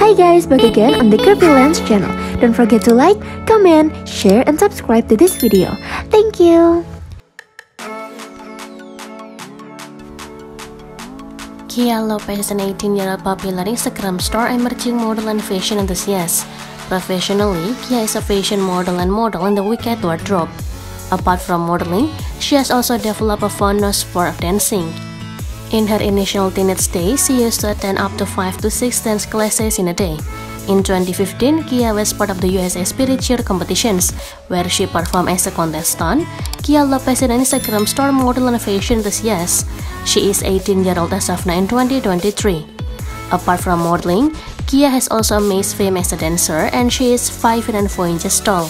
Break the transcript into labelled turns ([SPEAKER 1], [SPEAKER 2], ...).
[SPEAKER 1] Hi guys, back again on the Curvy Lens channel. Don't forget to like, comment, share, and subscribe to this video. Thank you.
[SPEAKER 2] Kia Lopez is an 18-year-old popular Instagram star, emerging model and fashion enthusiast. Professionally, Kia is a fashion model and model in the Wicked wardrobe. Apart from modeling, she has also developed a fondness for dancing. In her initial teenage days, she used to attend up to 5 to 6 dance classes in a day. In 2015, Kia was part of the USA Spirit Cheer competitions, where she performed as a contestant. Kia Lopez is an Instagram star model and fashion enthusiast. She is 18 years old as of now in 2023. Apart from modeling, Kia has also amassed fame as a dancer and she is 5 and 4 inches tall.